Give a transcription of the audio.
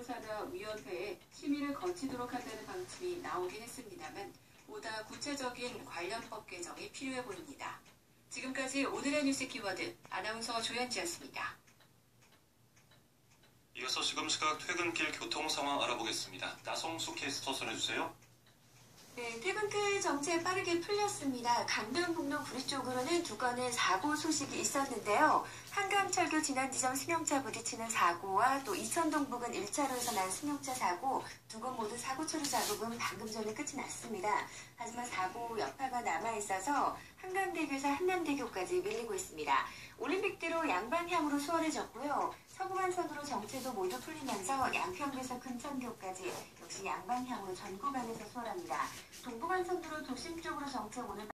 행정자치부사나 위원회에 심의를 거치도록 한다는 방침이 나오긴 했습니다만 보다 구체적인 관련법 개정이 필요해 보입니다. 지금까지 오늘의 뉴스 키워드 아나운서 조현지였습니다. 이어서 지금 시각 퇴근길 교통 상황 알아보겠습니다. 나성수 캐스터 전해주세요. 정체 빠르게 풀렸습니다. 강변북로 구리 쪽으로는 두 건의 사고 소식이 있었는데요. 한강철교 지난 지점 승용차 부딪히는 사고와 또 이천동 부근 1차로에서 난 승용차 사고 두 건 모두 사고 처리 작업은 방금 전에 끝이 났습니다. 하지만 사고 여파가 남아있어서 한강대교에서 한남대교까지 밀리고 있습니다. 올림픽대로 양방향으로 수월해졌고요. 서부간선으로 정체도 모두 풀리면서 양평에서 금천교까지 역시 양방향으로 전 구간에서 수월합니다. 동부간선도로 도심 쪽으로 정체 오늘